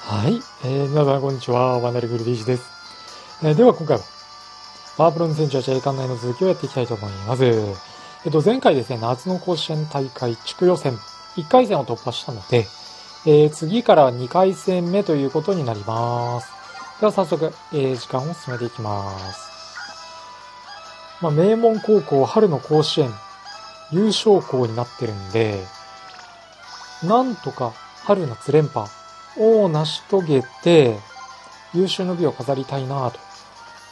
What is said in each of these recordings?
はい、えー、皆さんこんにちは、ワナルグルディージです。えー、では今回は、パワープロ2018 J 館内の続きをやっていきたいと思います。えっと、前回ですね、夏の甲子園大会地区予選1回戦を突破したので、えー、次から2回戦目ということになります。では早速、えー、時間を進めていきます。まあ、名門高校春の甲子園優勝校になってるんで、なんとか春夏連覇を成し遂げて、優秀の美を飾りたいな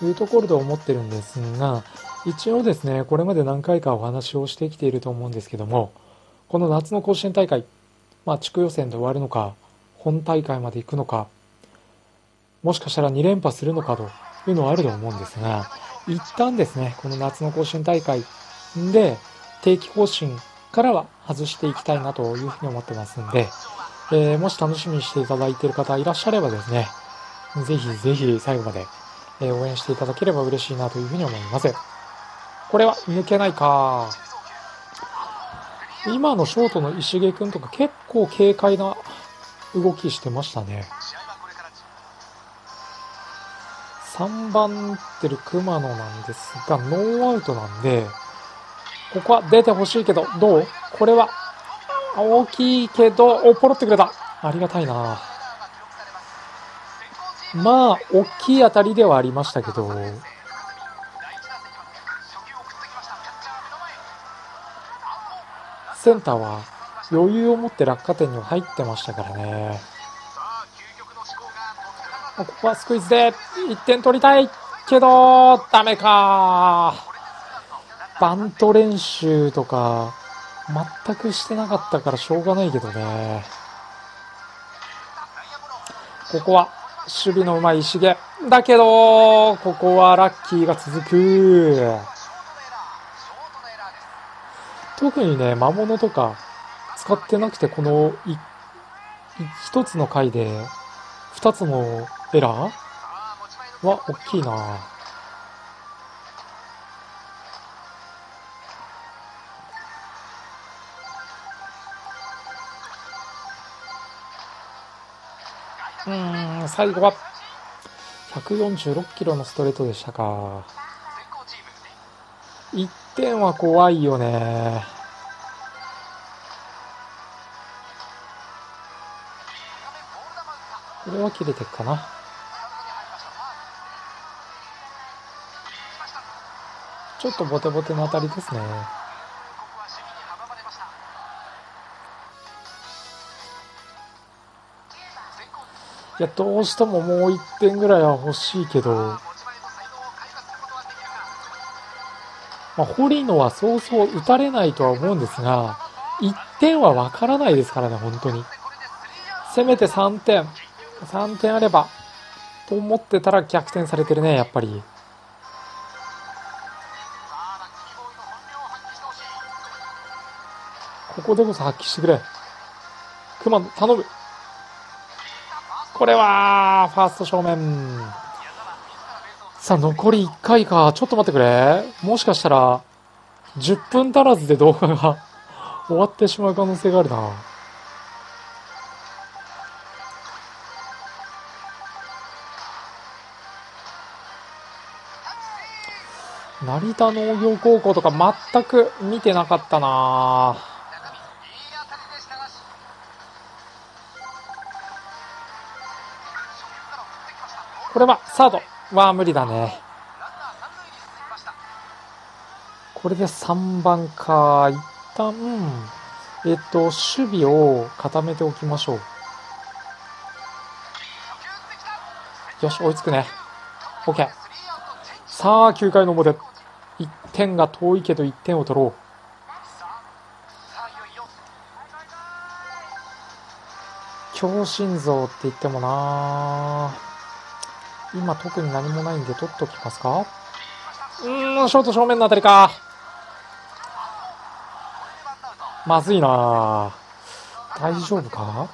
というところで思ってるんですが、一応ですね、これまで何回かお話をしてきていると思うんですけども、この夏の甲子園大会、まあ、地区予選で終わるのか、本大会まで行くのか、もしかしたら2連覇するのかというのはあると思うんですが、一旦ですね、この夏の甲子園大会で定期更新からは外していきたいなというふうに思ってますんで、えー、もし楽しみにしていただいている方いらっしゃればですね、ぜひぜひ最後まで、えー応援していただければ嬉しいなというふうに思います。これは抜けないか。今のショートの石毛くんとか結構軽快な動きしてましたね。3番ってる熊野なんですが、ノーアウトなんで、ここは出てほしいけど、どう？これは大きいけど、お、ポロってくれた。ありがたいな。まあ、大きい当たりではありましたけど、センターは余裕を持って落下点に入ってましたからね。ここはスクイズで1点取りたいけど、ダメか。バント練習とか、全くしてなかったからしょうがないけどね。ここは守備のうまい石毛。だけど、ここはラッキーが続く。特にね、魔物とか使ってなくて、この一つの回で二つのエラーは大きいな。うん、最後は146キロのストレートでしたか。1点は怖いよね。これは切れてるかな。ちょっとボテボテの当たりですね。いや、どうしてももう1点ぐらいは欲しいけど、まあ、堀野はそうそう打たれないとは思うんですが、1点はわからないですからね、本当に。せめて3点。3点あれば、と思ってたら逆転されてるね、やっぱり。ここでこそ発揮してくれ。熊野、頼む。これは、ファースト正面。さあ、残り1回か。ちょっと待ってくれ。もしかしたら、10分足らずで動画が終わってしまう可能性があるな。成田農業高校とか全く見てなかったなこれはサードは無理だね。これで3番か。一旦、えっと、守備を固めておきましょう。よし、追いつくね。OK。さあ、9回の表。1点が遠いけど1点を取ろう。強心臓って言ってもな今特に何もないんで取っときますか？うーん、ショート正面のあたりか。まずいな大丈夫か？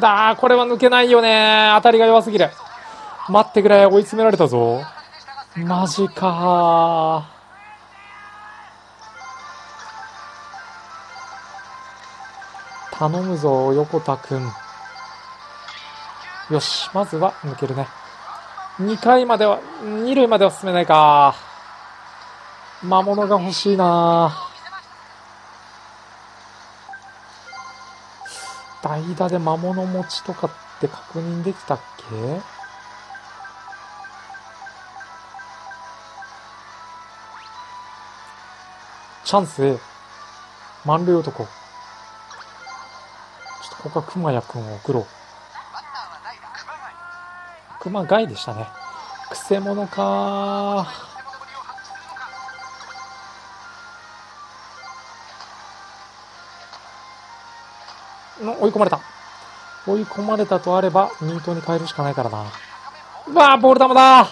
だー、これは抜けないよね当たりが弱すぎる。待ってくれ、追い詰められたぞ。マジか頼むぞ、横田くん。よし、まずは抜けるね。2回までは、2塁までは進めないか。魔物が欲しいな代打で魔物持ちとかって確認できたっけ？チャンス A。満塁男。ここは熊谷くんを送ろう。熊谷でしたね。くせ者かの追い込まれた。追い込まれたとあれば、ミートに変えるしかないからな。うわー、ボール球だ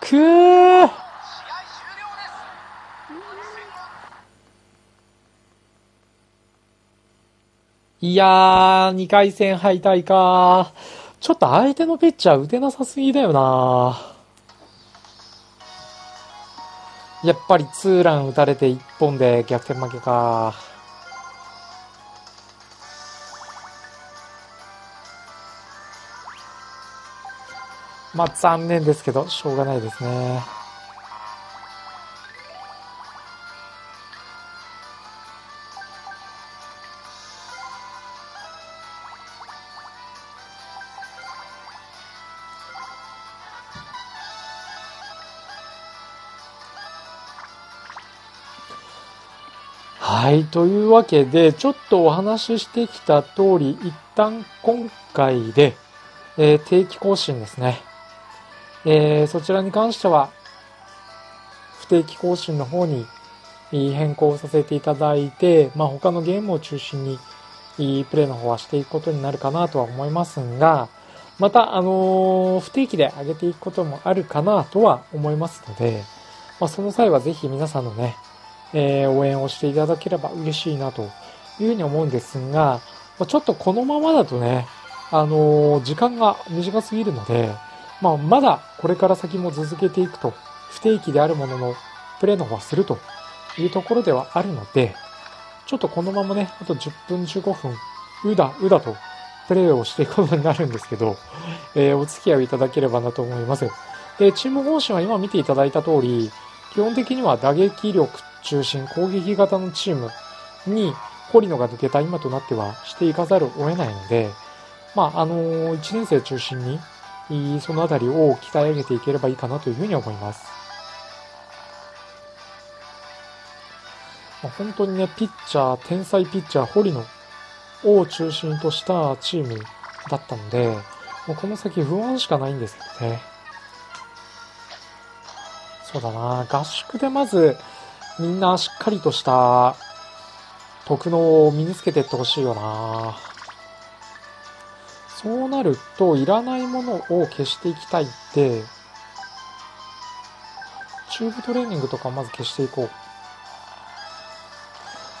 くーいやー、2回戦敗退かちょっと相手のピッチャー打てなさすぎだよなやっぱりツーラン打たれて1本で逆転負けか。まあ残念ですけど、しょうがないですね。はい。というわけで、ちょっとお話ししてきた通り、一旦今回で、えー、定期更新ですね。えー、そちらに関しては、不定期更新の方に変更させていただいて、まあ、他のゲームを中心に、プレイの方はしていくことになるかなとは思いますが、また、あのー、不定期で上げていくこともあるかなとは思いますので、まあ、その際はぜひ皆さんのね、えー、応援をしていただければ嬉しいなというふうに思うんですが、ちょっとこのままだとね、あのー、時間が短すぎるので、まあ、まだこれから先も続けていくと、不定期であるものの、プレイの方はするというところではあるので、ちょっとこのままね、あと10分15分、うだ、うだと、プレイをしていくことになるんですけど、えー、お付き合いいただければなと思います。で、チーム方針は今見ていただいた通り、基本的には打撃力中心、攻撃型のチームに、堀野が抜けた今となってはしていかざるを得ないので、まあ、あのー、1年生中心に、そのあたりを鍛え上げていければいいかなというふうに思います。まあ、本当にね、ピッチャー、天才ピッチャー、堀野を中心としたチームだったので、もうこの先不安しかないんですけどね。そうだな合宿でまず、みんなしっかりとした特能を身につけてってほしいよなそうなると、いらないものを消していきたいって、チューブトレーニングとかまず消していこう。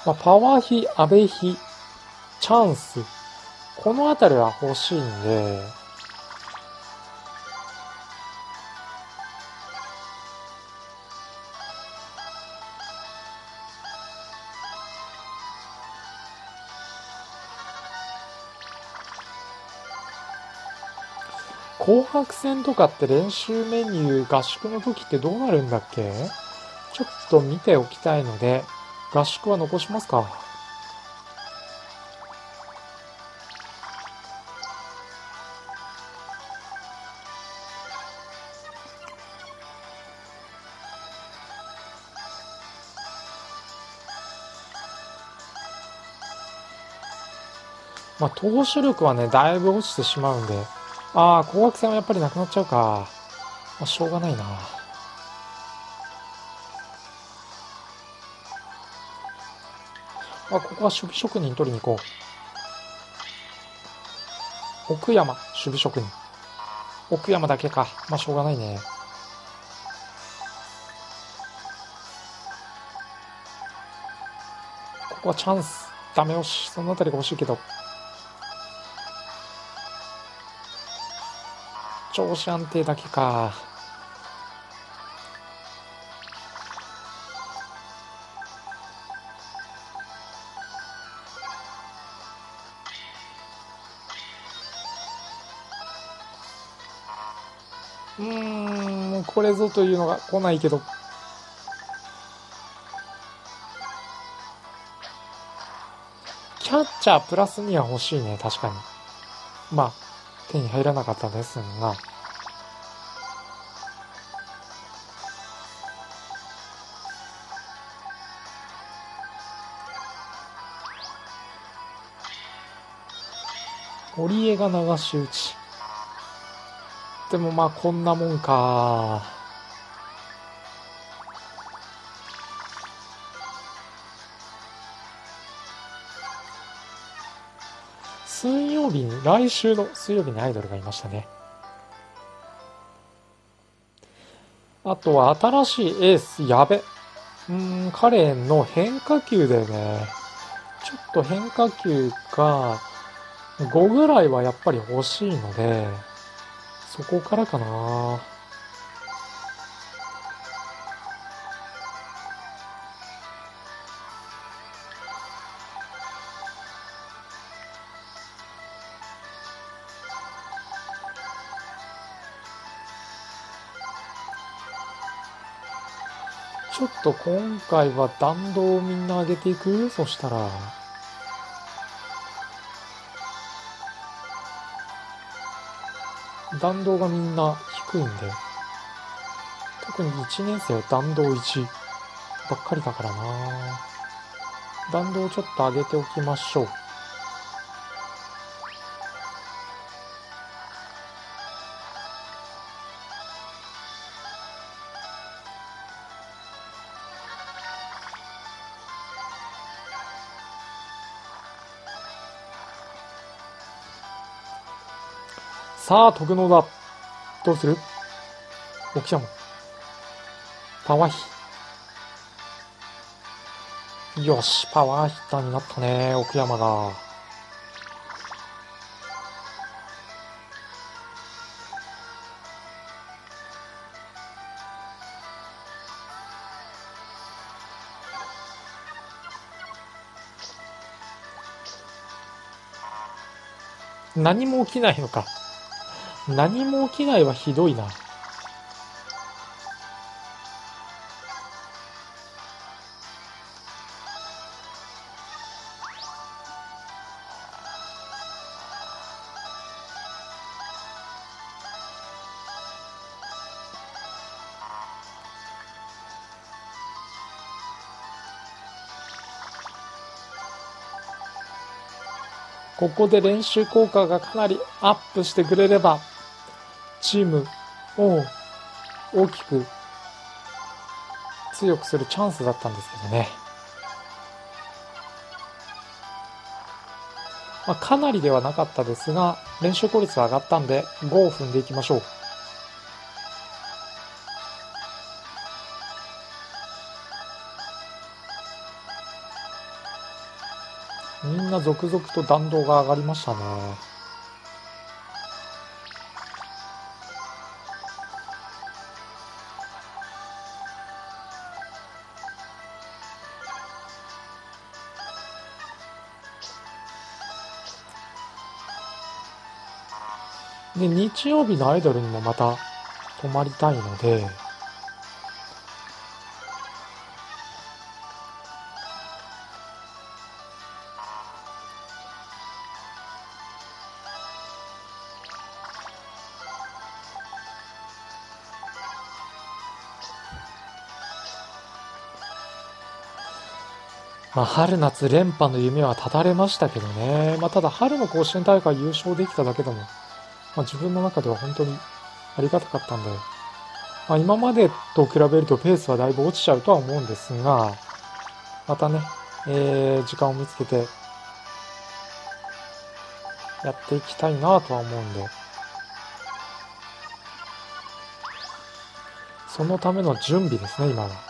まあ、パワー比、アベ比、チャンス。このあたりは欲しいんで、紅白戦とかって練習メニュー、合宿の時ってどうなるんだっけ？ちょっと見ておきたいので、合宿は残しますか？まあ、投手力はね、だいぶ落ちてしまうんで、ああ、紅白戦はやっぱりなくなっちゃうか。まあ、しょうがないな。あ、ここは守備職人取りに行こう。奥山、守備職人。奥山だけか。まあ、しょうがないね。ここはチャンス。ダメ押し。そのあたりが欲しいけど。調子安定だけか。うん、これぞというのが来ないけど。キャッチャープラスには欲しいね、確かに。まあ、手に入らなかったですが。堀江が流し打ち。でもまあこんなもんか。水曜日に、来週の水曜日にアイドルがいましたね。あとは新しいエース、やべ。うん、彼の変化球でね、ちょっと変化球が、5ぐらいはやっぱり欲しいので、そこからかなちょっと今回は弾道をみんな上げていく？そしたら。弾道がみんな低いんで、特に1年生は弾道1ばっかりだからな弾道をちょっと上げておきましょう。さあ、徳野だ。どうする？沖山。パワーヒ。よし、パワーヒッターになったね、奥山が。何も起きないのか。何も起きないはひどいな。ここで練習効果がかなりアップしてくれればチームを大きく強くするチャンスだったんですけどね。まあ、かなりではなかったですが、練習効率は上がったんで、5を踏んでいきましょう。みんな続々と弾道が上がりましたね。で、日曜日のアイドルにもまた泊まりたいので、まあ、春夏連覇の夢は絶たれましたけどね。まあ、ただ春の甲子園大会優勝できただけでもまあ、自分の中では本当にありがたかったんで、まあ、今までと比べるとペースはだいぶ落ちちゃうとは思うんですが、またね、えー、時間を見つけて、やっていきたいなとは思うんで、そのための準備ですね、今は。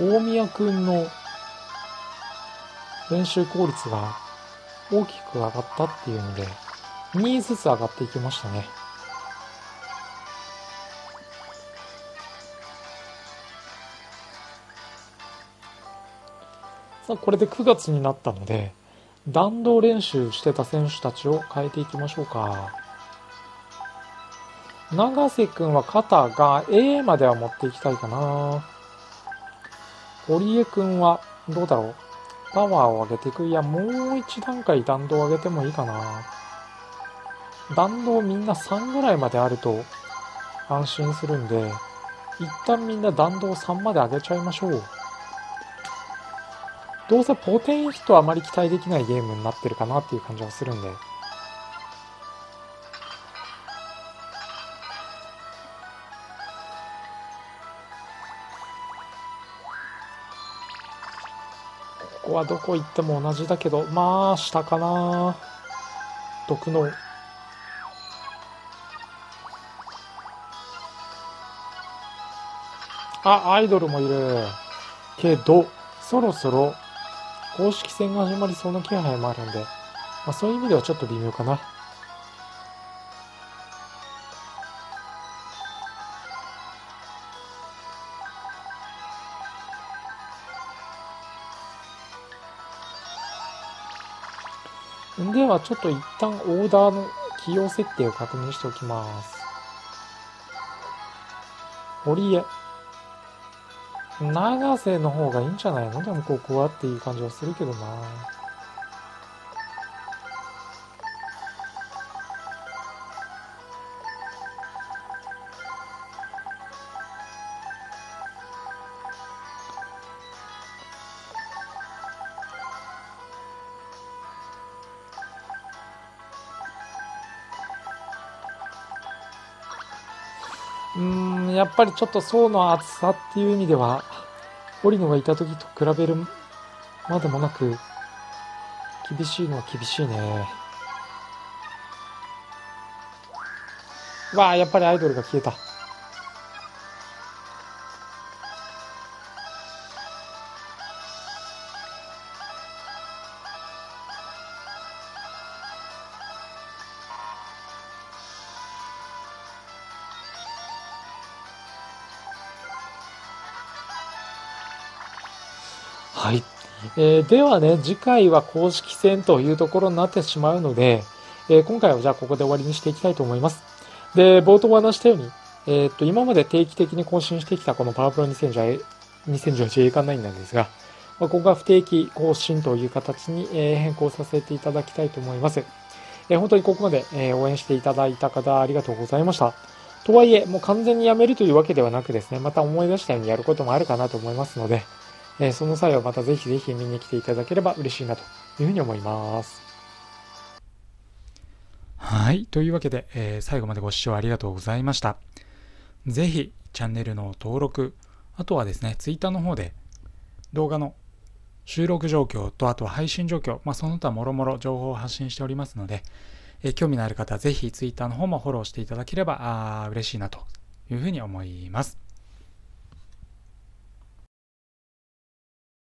大宮くんの練習効率が大きく上がったっていうので、2ずつ上がっていきましたね。さあ、これで9月になったので、弾道練習してた選手たちを変えていきましょうか。長瀬くんは肩が A までは持っていきたいかな。堀江くんはどうだろう？パワーを上げていく？いや、もう一段階弾道を上げてもいいかな。弾道みんな3ぐらいまであると安心するんで、一旦みんな弾道3まで上げちゃいましょう。どうせポテンヒットはあまり期待できないゲームになってるかなっていう感じはするんで。はどこ行っても同じだけど、まあ、下かな毒の。あ、アイドルもいる。けど、そろそろ公式戦が始まりそうな気配もあるんで、まあ、そういう意味ではちょっと微妙かな。では、ちょっと一旦オーダーの起用設定を確認しておきます。堀江。長瀬の方がいいんじゃないの？でもここはっていう感じはするけどな。うん、やっぱりちょっと層の厚さっていう意味では、織野がいた時と比べるまでもなく、厳しいのは厳しいね。わあ、やっぱりアイドルが消えた。はい。えー、ではね、次回は公式戦というところになってしまうので、えー、今回はじゃあここで終わりにしていきたいと思います。で、冒頭お話したように、えー、っと、今まで定期的に更新してきたこのパワプロ2018 2018 A 館9なんですが、まあ、ここが不定期更新という形に、え変更させていただきたいと思います。え本当にここまで、え応援していただいた方ありがとうございました。とはいえ、もう完全にやめるというわけではなくですね、また思い出したようにやることもあるかなと思いますので、えその際はまたぜひぜひ見に来ていただければ嬉しいなというふうに思います。はい。というわけで、えー、最後までご視聴ありがとうございました。ぜひ、チャンネルの登録、あとはですね、Twitter の方で動画の収録状況と、あとは配信状況、まあ、その他もろもろ情報を発信しておりますので、えー、興味のある方はぜひ Twitter の方もフォローしていただければあ嬉しいなというふうに思います。